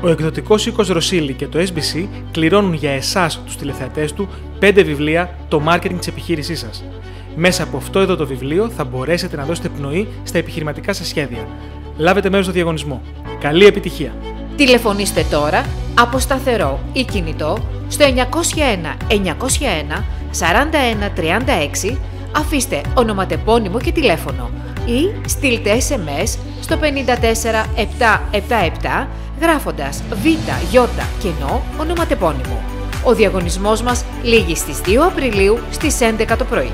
Ο εκδοτικός οίκος Ρωσίλη και το SBC κληρώνουν για εσάς, τους τηλεθεατές του, 5 βιβλία Το marketing της επιχείρησής σας. Μέσα από αυτό εδώ το βιβλίο θα μπορέσετε να δώσετε πνοή στα επιχειρηματικά σας σχέδια. Λάβετε μέρος στο διαγωνισμό. Καλή επιτυχία! Τηλεφωνήστε τώρα από σταθερό ή κινητό στο 901 901 4136, αφήστε ονοματεπώνυμο και τηλέφωνο ή στείλτε SMS στο 54777 γράφοντας Β, Ι, κενό ονοματεπώνυμο. Ο διαγωνισμός μας λήγει στις 2 Απριλίου στις 11 το πρωί.